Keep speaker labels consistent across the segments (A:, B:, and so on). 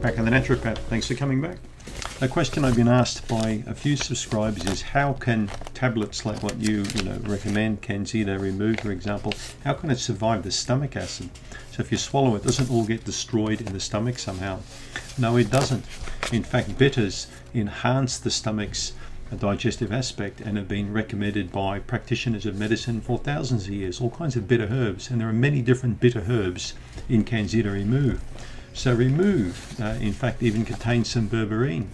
A: back on the naturopath. Thanks for coming back. A question I've been asked by a few subscribers is how can tablets like what you you know recommend, CanXida Remove, for example, how can it survive the stomach acid? So if you swallow it, doesn't all get destroyed in the stomach somehow? No, it doesn't. In fact, bitters enhance the stomach's digestive aspect and have been recommended by practitioners of medicine for thousands of years. All kinds of bitter herbs, and there are many different bitter herbs in CanXida Remove. So remove, uh, in fact, even contains some berberine,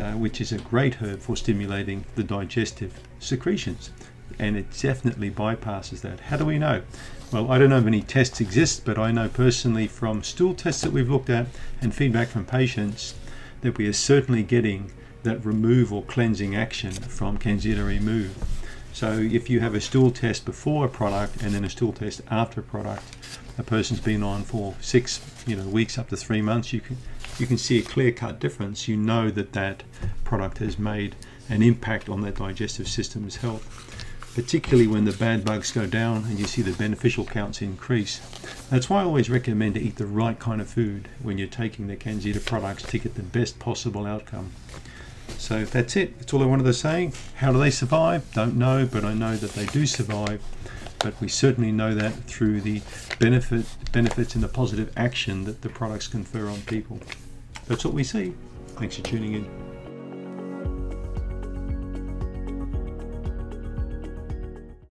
A: uh, which is a great herb for stimulating the digestive secretions. And it definitely bypasses that. How do we know? Well, I don't know if any tests exist, but I know personally from stool tests that we've looked at and feedback from patients that we are certainly getting that remove or cleansing action from CanXida Remove. So if you have a stool test before a product and then a stool test after a product, a person's been on for six you know weeks up to three months, you can you can see a clear-cut difference. You know that that product has made an impact on that digestive system's health particularly when the bad bugs go down and you see the beneficial counts increase. That's why I always recommend to eat the right kind of food when you're taking the CanXida products to get the best possible outcome. So that's it. That's all I wanted to say. How do they survive? Don't know, but I know that they do survive. But we certainly know that through the benefit, benefits and the positive action that the products confer on people. That's what we see. Thanks for tuning in.